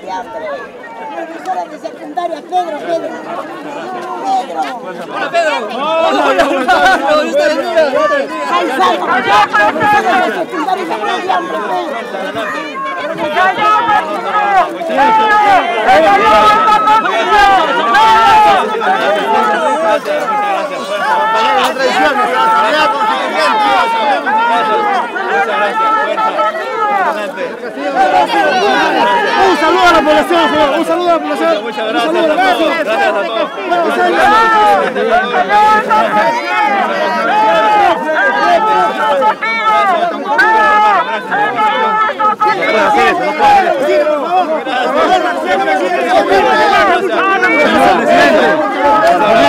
desastre. Profesora de secundaria, Pedro, Pedro. Pedro. Hola, Pedro. Hola, Ay, saludo a la población. Un saludo a la población. Muchas gracias a todos. Gracias a todos.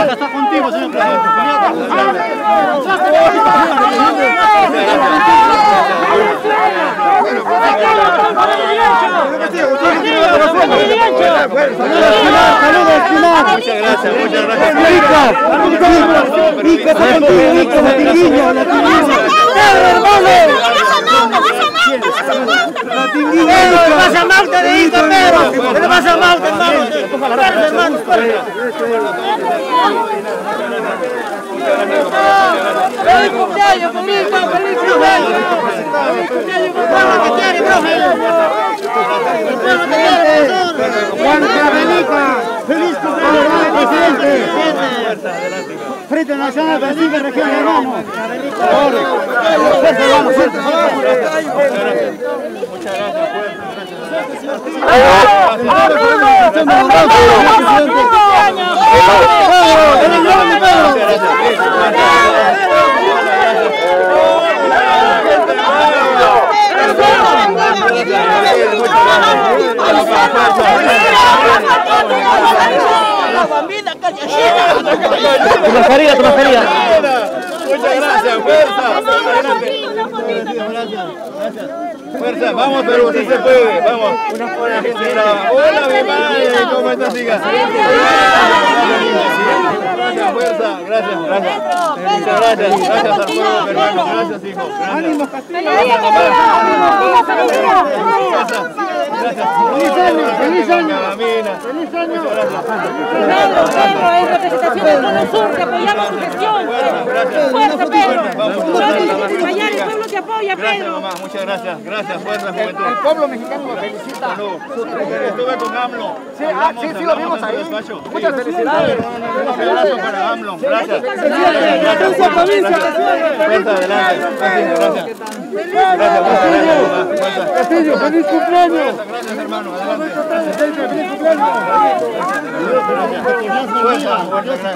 Está contigo, señor Saludos, Muchas gracias, muchas gracias. A Marta de Ica, Pedro. ¿Qué le pasa a Marta, hermano? Espérate, hermano, espérate. ¡Feliz cumpleaños! ¡Feliz cumpleaños! ¡Feliz cumpleaños, papá! ¿Qué quiere, profe? ¡Juan Carabelica! ¡Feliz cumpleaños, presidente! Frente Nacional Brasil, región de hermano. Fuerte, hermano, fuerte, La Tu mascarilla, tu mascarilla. Muchas gracias, fuerza. Fuerza, vamos Perú, si se puede, vamos. Hola, mi madre, ¿cómo estás, hija? Gracias, fuerza, gracias, gracias. Muchas gracias, gracias al pueblo peruano, gracias, hijo. Ánimo, Feliz año, feliz año. Feliz año. Pedro, Pedro, en representación del Cono Sur, te apoyamos tu gestión. Fuerza, Pedro. El pueblo te apoya, Pedro. muchas gracias. Gracias, fuerza, juventud. El pueblo mexicano lo felicita. Estuve con AMLO. Sí, sí, lo vimos ahí. Muchas felicidades. Un abrazo para AMLO. Gracias. Gracias. Fuerza. Castillo, feliz cumpleaños. Gracias, hermano. Feliz cumpleaños. Fuerza, fuerza,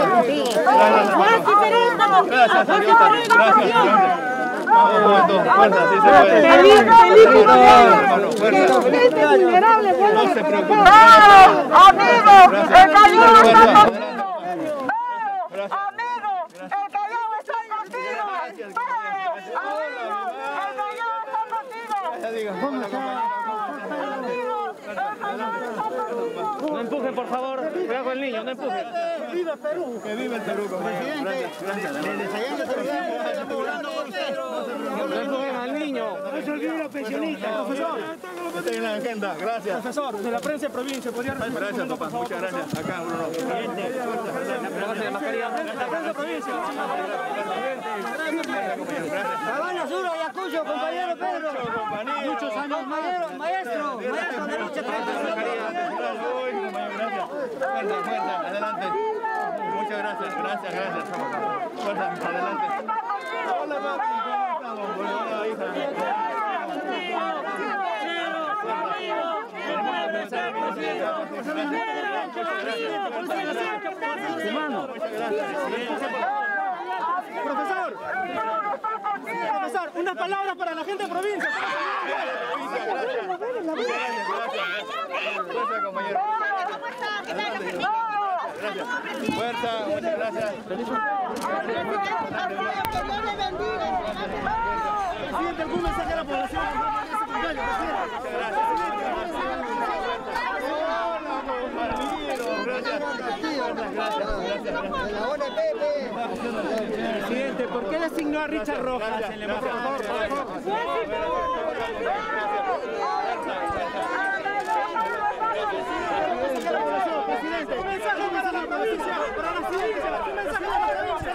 No empuje, por favor. Cuidado con el niño, no empuje. ¡Viva Perú! Que viva el Perú. Gracias, gracias. No empujen al niño. No se olvide los pensionistas, profesor. En la agenda, gracias. Profesor, de la prensa de provincia, ¿podría Gracias, papá. Muchas gracias. Acá, Bruno. de mascarilla? La prensa de provincia. Habana Sur, Pedro. Años Maestro, maestro, maestro de lucha Fuerza, fuerza, adelante. Muchas gracias, gracias, gracias. Fuerza, adelante. Hola, papi. ¿Cómo estamos? Hola, hija. Profesor. Profesor, unas palabras para la gente de provincia. Fuerza, muchas gracias. Presidente, ¿algún mensaje a la población? Presidente, ¿por qué designó a Richard Rojas en la embajada? mensaje a la población, presidente. Un mensaje para la provincia, para la ciencia, un mensaje a la provincia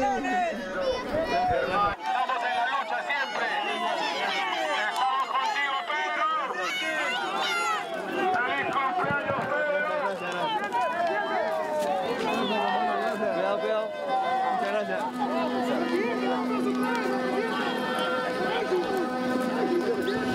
Hallelujah.